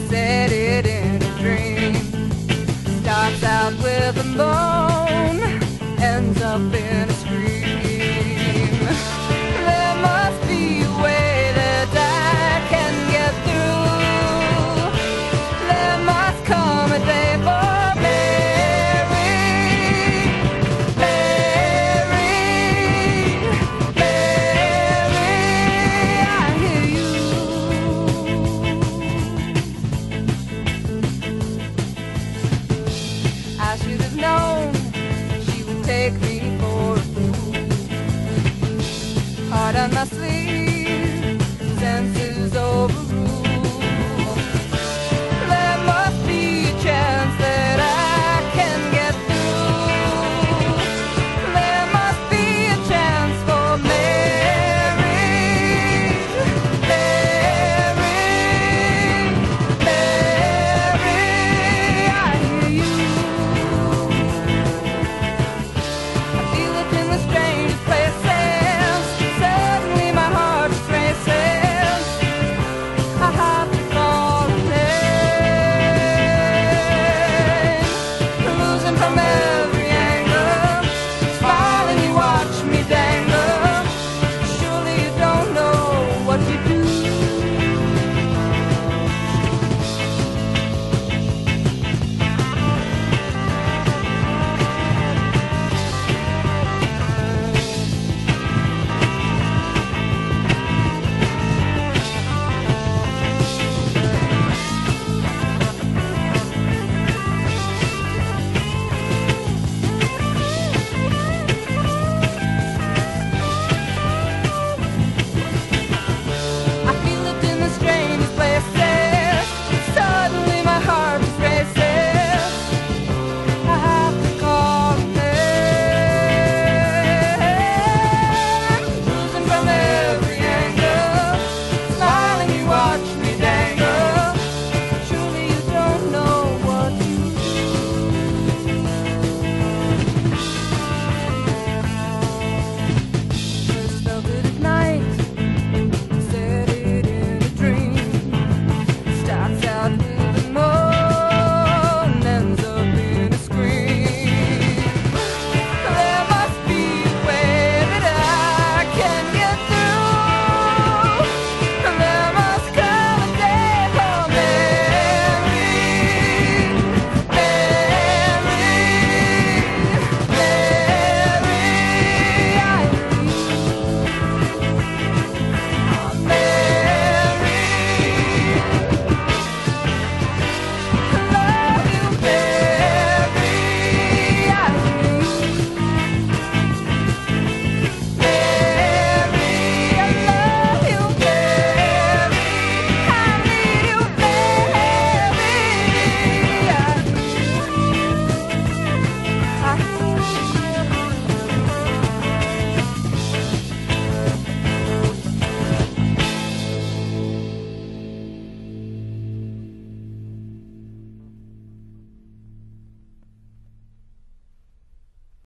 headed in a dream. Starts out with a moan, ends up in a scream. Take me for a fool. Heart on my sleeve. from